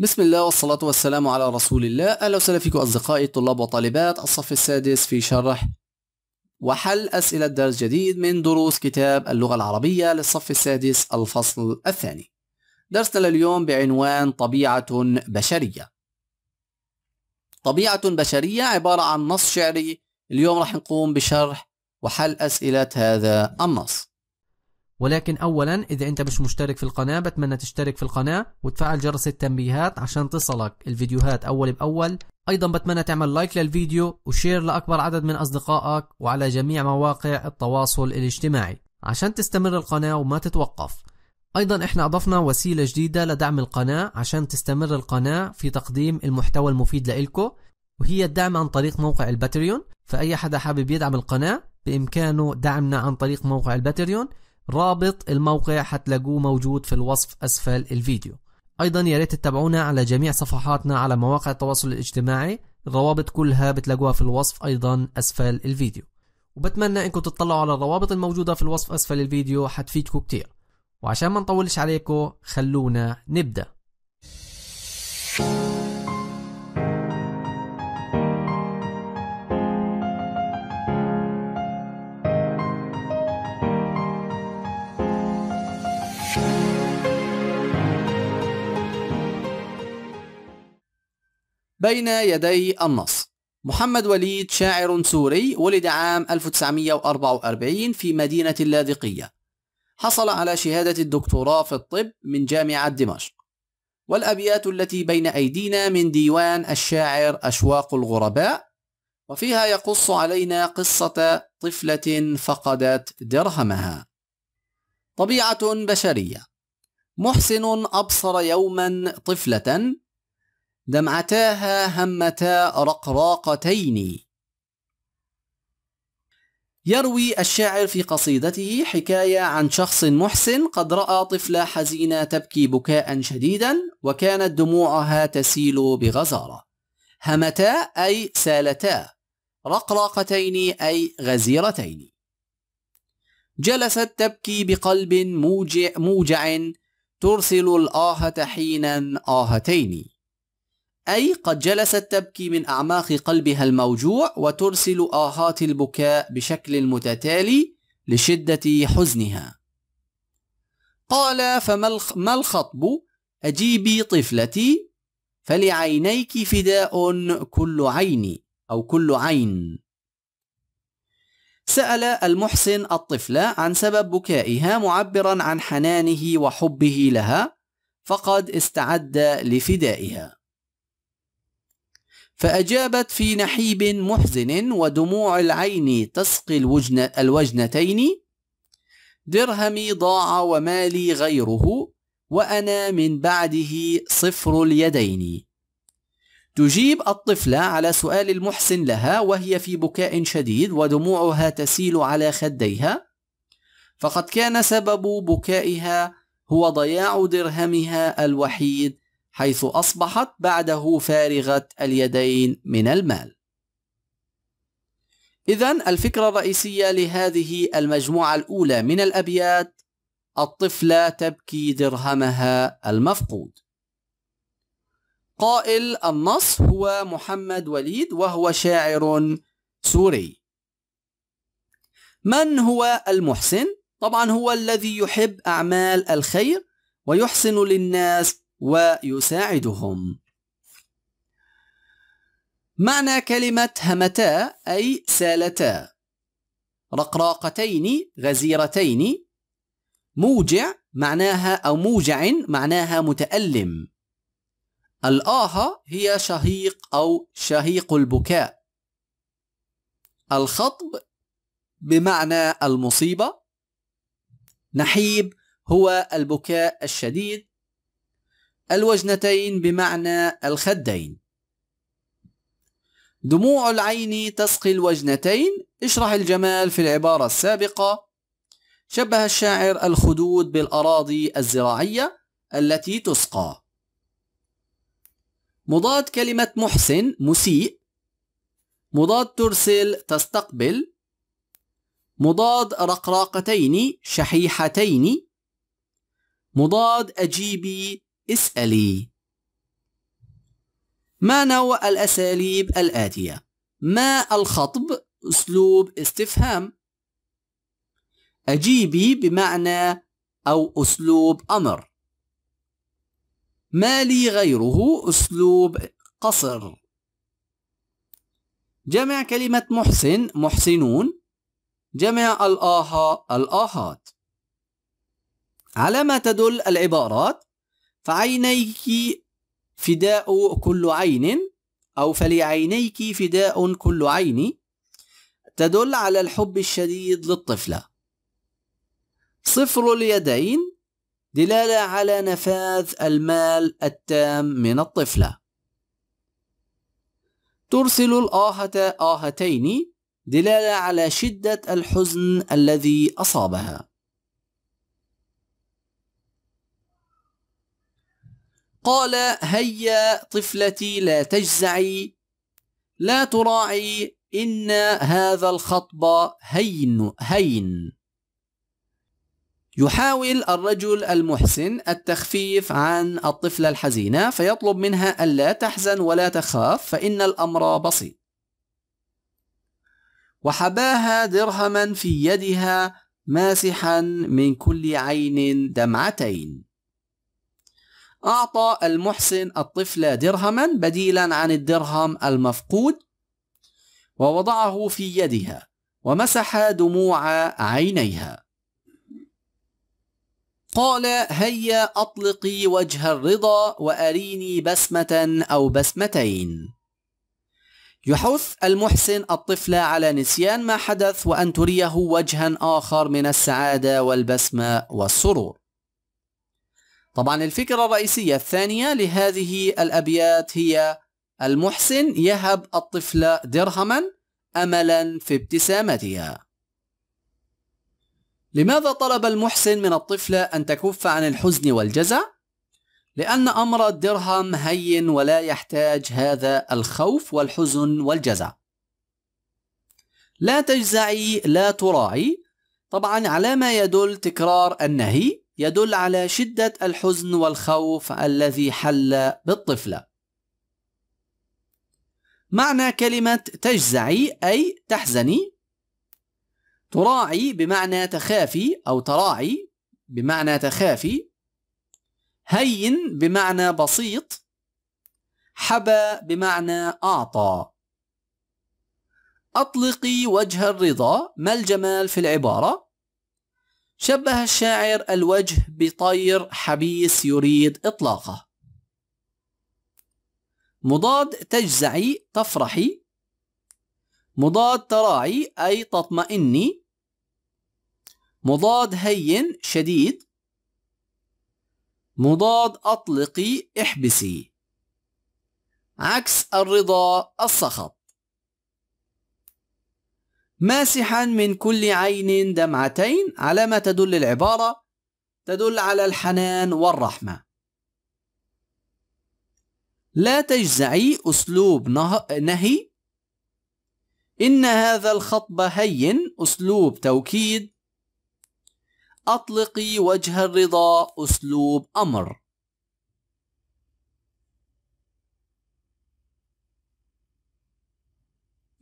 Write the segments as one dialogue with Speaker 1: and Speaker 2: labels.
Speaker 1: بسم الله والصلاة والسلام على رسول الله. أهلا وسهلا فيكم أصدقائي طلاب وطالبات. الصف السادس في شرح وحل أسئلة درس جديد من دروس كتاب اللغة العربية للصف السادس الفصل الثاني. درسنا لليوم بعنوان طبيعة بشرية. طبيعة بشرية عبارة عن نص شعري. اليوم راح نقوم بشرح وحل أسئلة هذا النص.
Speaker 2: ولكن اولا إذا أنت مش مشترك في القناة بتمنى تشترك في القناة وتفعل جرس التنبيهات عشان تصلك الفيديوهات أول بأول. أيضا بتمنى تعمل like للفيديو و share لأكبر عدد من أصدقائك وعلى جميع مواقع التواصل الاجتماعي عشان تستمر القناة وما تتوقف. أيضا إحنا أضفنا وسيلة جديدة لدعم القناة عشان تستمر القناة في تقديم المحتوى المفيد لإلكو وهي الدعم عن طريق موقع ال Patreon. فأي حدا حابب يدعم القناة بإمكانه دعمنا عن طريق موقع ال Patreon. رابط الموقع حتلاقوه موجود في الوصف أسفل الفيديو. أيضا يا ريت تتابعونا على جميع صفحاتنا على مواقع التواصل الاجتماعي. الروابط كلها بتلاقوها في الوصف أيضا أسفل الفيديو. وبتمنى إنكم تطلعوا على الروابط الموجودة في الوصف أسفل الفيديو حتفيدكم كتير. وعشان ما نطولش عليكم خلونا نبدأ.
Speaker 1: بين يدي النص. محمد وليد شاعر سوري ولد عام 1944 في مدينة اللاذقية. حصل على شهادة الدكتوراه في الطب من جامعة دمشق. والأبيات التي بين أيدينا من ديوان الشاعر أشواق الغرباء. وفيها يقص علينا قصة طفلة فقدت درهمها. طبيعة بشرية. محسن أبصر يوما طفلة دمعتاها همتا رقراقتين. يروي الشاعر في قصيدته حكاية عن شخص محسن قد رأى طفلة حزينة تبكي بكاء شديدا وكانت دموعها تسيل بغزارة. همتا أي سالتا رقراقتين أي غزيرتين. جلست تبكي بقلب موجع, موجع ترسل الآهة حينا آهتين. أي قد جلست تبكي من أعماق قلبها الموجوع وترسل آهات البكاء بشكل متتالي لشدة حزنها. قال فما الخطب؟ أجيبي طفلتي فلعينيك فداء كل عين أو كل عين. سأل المحسن الطفلة عن سبب بكائها معبرا عن حنانه وحبه لها فقد استعد لفدائها. فأجابت في نحيب محزن ودموع العين تسقي الوجن الوجنتين. درهمي ضاع ومالي غيره وأنا من بعده صفر اليدين. تجيب الطفلة على سؤال المحسن لها وهي في بكاء شديد ودموعها تسيل على خديها. فقد كان سبب بكائها هو ضياع درهمها الوحيد حيث أصبحت بعده فارغة اليدين من المال. إذا الفكرة الرئيسية لهذه المجموعة الأولى من الأبيات الطفلة تبكي درهمها المفقود. قائل النص هو محمد وليد وهو شاعر سوري. من هو المحسن؟ طبعا هو الذي يحب أعمال الخير ويحسن للناس ويساعدهم. معنى كلمة همتا أي سالتا. رقراقتين غزيرتين. موجع معناها أو موجع معناها متألم. الآهة هي شهيق أو شهيق البكاء. الخطب بمعنى المصيبة. نحيب هو البكاء الشديد. الوجنتين بمعنى الخدين. دموع العين تسقي الوجنتين. اشرح الجمال في العبارة السابقة. شبه الشاعر الخدود بالأراضي الزراعية التي تسقى. مضاد كلمة محسن مسيء. مضاد ترسل تستقبل. مضاد رقراقتين شحيحتين. مضاد أجيبي اسألي. ما نوع الأساليب الآتية؟ ما الخطب أسلوب استفهام؟ أجيبي بمعنى أو أسلوب أمر. ما لي غيره أسلوب قصر. جمع كلمة محسن محسنون. جمع الآها الآهات. على ما تدل العبارات؟ فعينيك فداء كل عين أو فلعينيك فداء كل عين. تدل على الحب الشديد للطفلة. صفر اليدين دلالة على نفاذ المال التام من الطفلة. ترسل الآهة آهتين دلالة على شدة الحزن الذي أصابها. قال هيا طفلتي لا تجزعي لا تراعي إن هذا الخطب هين هين. يحاول الرجل المحسن التخفيف عن الطفلة الحزينة فيطلب منها ألا تحزن ولا تخاف فإن الأمر بسيط. وحباها درهما في يدها ماسحا من كل عين دمعتين. أعطى المحسن الطفل درهما بديلا عن الدرهم المفقود ووضعه في يدها ومسح دموع عينيها. قال هيا أطلقي وجه الرضا وأريني بسمة أو بسمتين. يحث المحسن الطفل على نسيان ما حدث وأن تريه وجها آخر من السعادة والبسمة والسرور. طبعا الفكرة الرئيسية الثانية لهذه الأبيات هي المحسن يهب الطفل درهما أملا في ابتسامتها لماذا طلب المحسن من الطفلة أن تكف عن الحزن والجزع؟ لأن أمر الدرهم هين ولا يحتاج هذا الخوف والحزن والجزع. لا تجزعي لا تراعي طبعا على ما يدل تكرار النهي يدل على شدة الحزن والخوف الذي حل بالطفلة. معنى كلمة تجزعي أي تحزني. تراعي بمعنى تخافي أو تراعي بمعنى تخافي. هين بمعنى بسيط. حبى بمعنى أعطى. أطلقي وجه الرضا ما الجمال في العبارة؟ شبه الشاعر الوجه بطير حبيس يريد إطلاقه. مضاد تجزعي تفرحي مضاد تراعي أي تطمئني مضاد هين شديد مضاد أطلقي احبسي. عكس الرضا السخط. ماسحا من كل عين دمعتين على ما تدل العبارة تدل على الحنان والرحمة. لا تجزعي أسلوب نهي. إن هذا الخطب هين أسلوب توكيد. أطلقي وجه الرضا أسلوب أمر.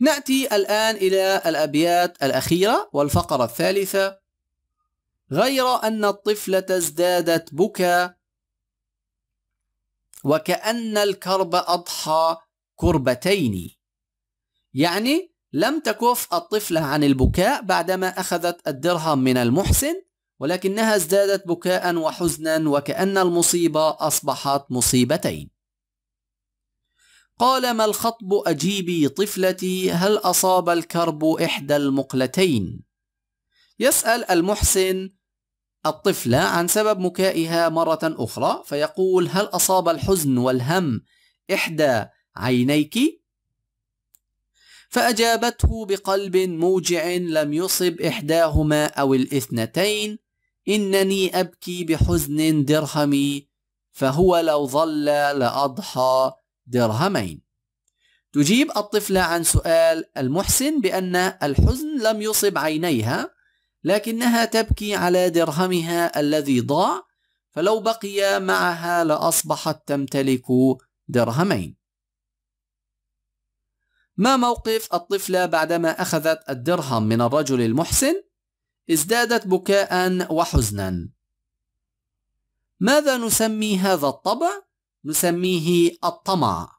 Speaker 1: نأتي الآن إلى الأبيات الأخيرة والفقرة الثالثة. غير أن الطفلة ازدادت بكى وكأن الكرب أضحى كربتين. يعني لم تكف الطفلة عن البكاء بعدما أخذت الدرهم من المحسن ولكنها ازدادت بكاء وحزنا وكأن المصيبة أصبحت مصيبتين. قال ما الخطب أجيبي طفلتي؟ هل أصاب الكرب إحدى المقلتين؟ يسأل المحسن الطفلة عن سبب مكائها مرة أخرى فيقول هل أصاب الحزن والهم إحدى عينيك؟ فأجابته بقلب موجع لم يصب إحداهما أو الإثنتين إنني أبكي بحزن درهمي فهو لو ظل لأضحى درهمين تجيب الطفلة عن سؤال المحسن بأن الحزن لم يصب عينيها لكنها تبكي على درهمها الذي ضاع فلو بقي معها لأصبحت تمتلك درهمين ما موقف الطفلة بعدما أخذت الدرهم من الرجل المحسن؟ ازدادت بكاء وحزنا. ماذا نسمي هذا الطبع؟ نسميه الطمع.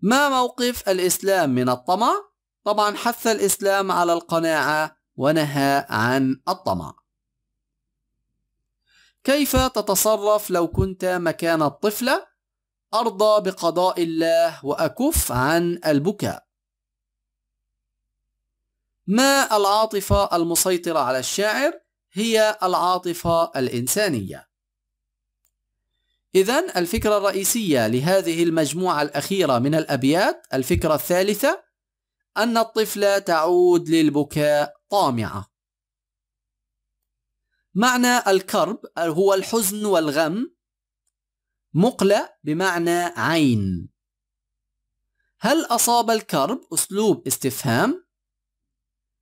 Speaker 1: ما موقف الإسلام من الطمع؟ طبعا حث الإسلام على القناعة ونهى عن الطمع. كيف تتصرف لو كنت مكان الطفلة؟ أرضى بقضاء الله وأكف عن البكاء. ما العاطفة المسيطرة على الشاعر؟ هي العاطفة الإنسانية. إذا الفكرة الرئيسية لهذه المجموعة الأخيرة من الأبيات الفكرة الثالثة أن الطفلة تعود للبكاء طامعة. معنى الكرب هو الحزن والغم مقلة بمعنى عين هل أصاب الكرب أسلوب استفهام؟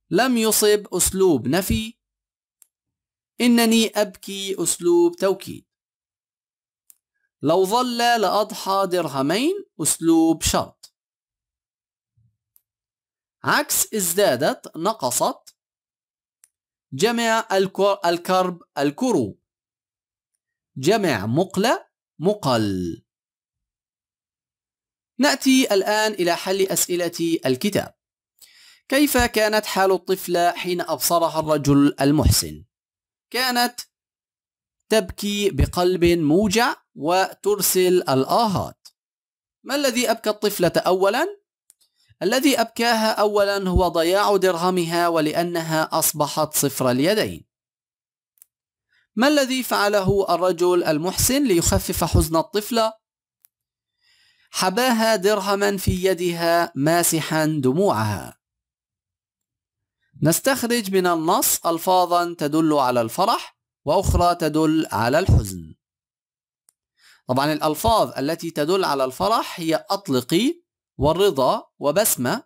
Speaker 1: لم يصب أسلوب نفي إنني أبكي أسلوب توكيد لو ظل لأضحى درهمين أسلوب شرط. عكس ازدادت نقصت جمع الكرب الكروب جمع مقلة مقل. نأتي الآن إلى حل أسئلة الكتاب. كيف كانت حال الطفلة حين أبصرها الرجل المحسن؟ كانت تبكي بقلب موجع وترسل الآهات ما الذي أبكى الطفلة أولا؟ الذي أبكاها أولا هو ضياع درهمها ولأنها أصبحت صفر اليدين ما الذي فعله الرجل المحسن ليخفف حزن الطفلة؟ حباها درهما في يدها ماسحا دموعها نستخرج من النص ألفاظا تدل على الفرح وأخرى تدل على الحزن. طبعا الألفاظ التي تدل على الفرح هي أطلقي والرضا وبسمة.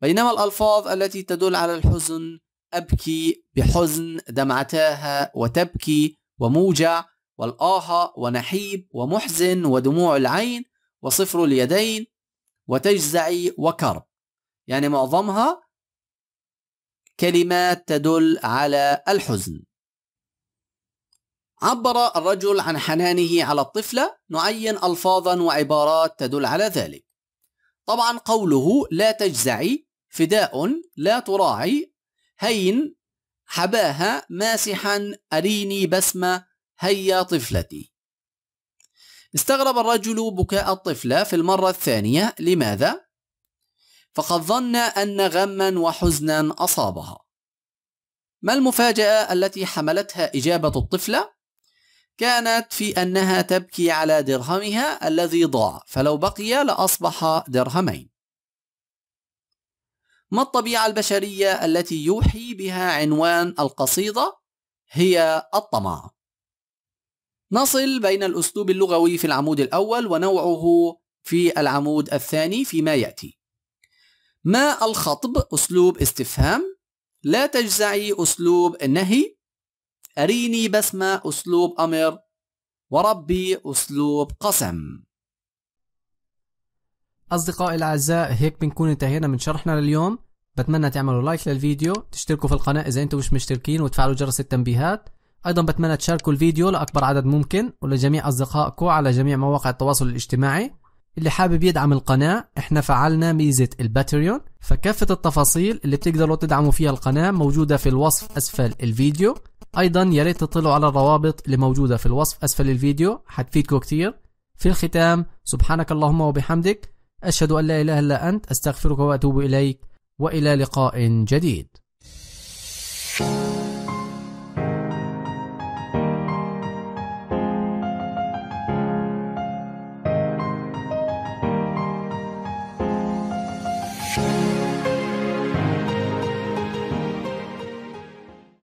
Speaker 1: بينما الألفاظ التي تدل على الحزن أبكي بحزن دمعتاها وتبكي وموجع والآه ونحيب ومحزن ودموع العين وصفر اليدين وتجزعي وكرب. يعني معظمها كلمات تدل على الحزن. عبر الرجل عن حنانه على الطفلة نعين ألفاظا وعبارات تدل على ذلك طبعا قوله لا تجزعي فداء لا تراعي هين حباها ماسحا أريني بسمة هيا طفلتي استغرب الرجل بكاء الطفلة في المرة الثانية لماذا؟ فقد ظن أن غما وحزنا أصابها ما المفاجأة التي حملتها إجابة الطفلة؟ كانت في أنها تبكي على درهمها الذي ضاع فلو بقي لأصبح درهمين ما الطبيعة البشرية التي يوحي بها عنوان القصيدة؟ هي الطمع. نصل بين الأسلوب اللغوي في العمود الأول ونوعه في العمود الثاني فيما يأتي. ما الخطب أسلوب استفهام؟ لا تجزعي أسلوب النهي أريني بسمة أسلوب أمر وربي أسلوب قسم.
Speaker 2: أصدقائي الأعزاء هيك بنكون انتهينا من شرحنا لليوم. بتمنى تعملوا like للفيديو تشتركوا في القناة إذا أنتم مش مشتركين وتفعلوا جرس التنبيهات. أيضا بتمنى تشاركوا الفيديو لأكبر عدد ممكن ولجميع أصدقائكم على جميع مواقع التواصل الاجتماعي. اللي حابب يدعم القناة إحنا فعلنا ميزة ال Patreon فكافة التفاصيل اللي بتقدروا تدعموا فيها القناة موجودة في الوصف أسفل الفيديو. أيضا يا ريت تطلعوا على الروابط اللي موجودة في الوصف أسفل الفيديو حتفيدكم كتير. في الختام سبحانك اللهم وبحمدك أشهد أن لا إله إلا أنت أستغفرك وأتوب إليك وإلى لقاء جديد.